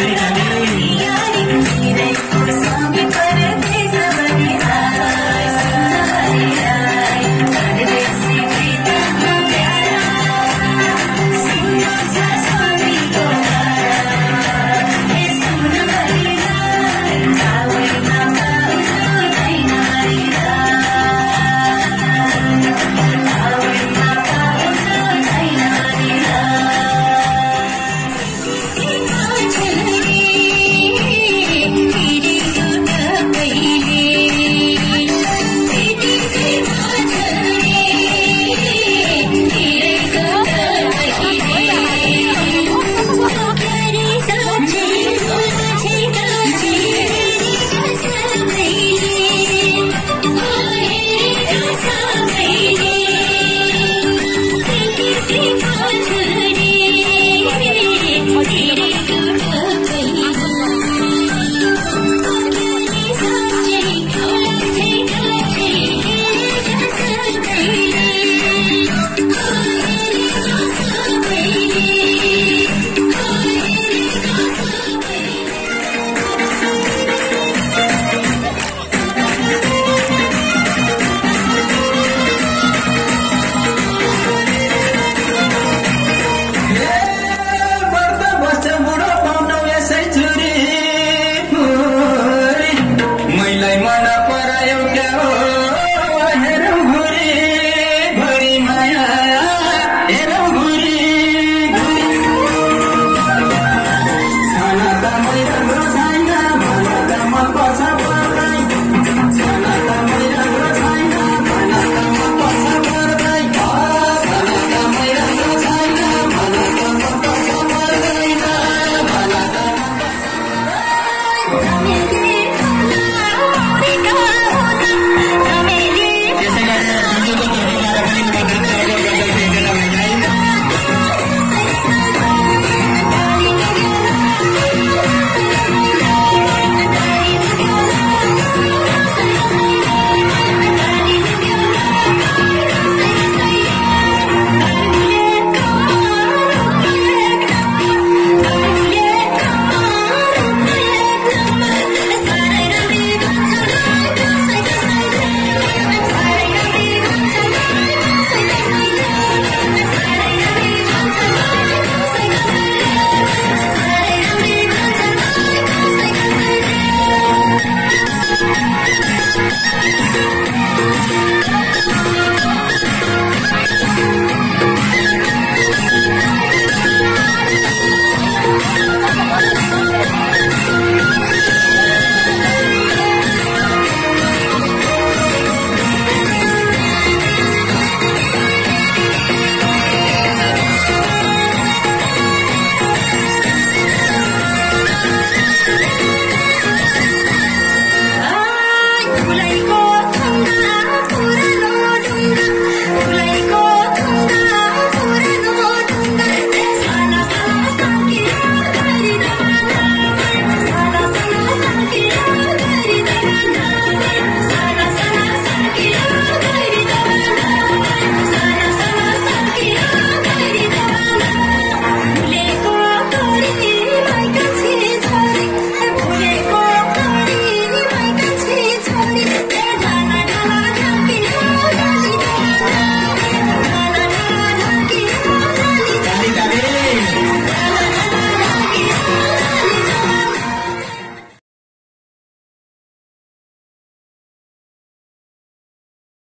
Daddy, daddy.